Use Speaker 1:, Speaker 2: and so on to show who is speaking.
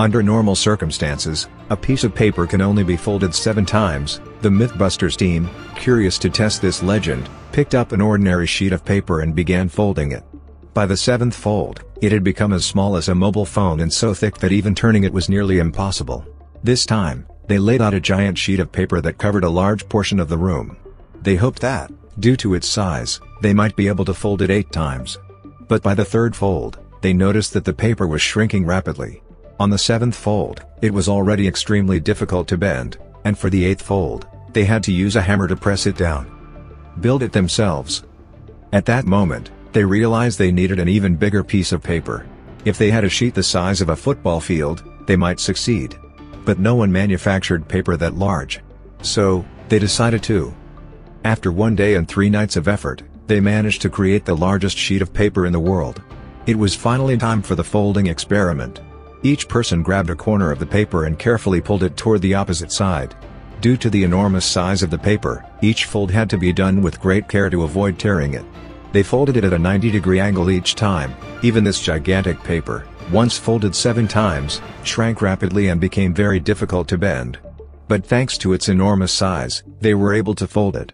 Speaker 1: Under normal circumstances, a piece of paper can only be folded seven times. The Mythbusters team, curious to test this legend, picked up an ordinary sheet of paper and began folding it. By the seventh fold, it had become as small as a mobile phone and so thick that even turning it was nearly impossible. This time, they laid out a giant sheet of paper that covered a large portion of the room. They hoped that, due to its size, they might be able to fold it eight times. But by the third fold, they noticed that the paper was shrinking rapidly. On the seventh fold, it was already extremely difficult to bend, and for the eighth fold, they had to use a hammer to press it down. Build it themselves. At that moment, they realized they needed an even bigger piece of paper. If they had a sheet the size of a football field, they might succeed. But no one manufactured paper that large. So, they decided to. After one day and three nights of effort, they managed to create the largest sheet of paper in the world. It was finally time for the folding experiment. Each person grabbed a corner of the paper and carefully pulled it toward the opposite side. Due to the enormous size of the paper, each fold had to be done with great care to avoid tearing it. They folded it at a 90 degree angle each time, even this gigantic paper, once folded seven times, shrank rapidly and became very difficult to bend. But thanks to its enormous size, they were able to fold it.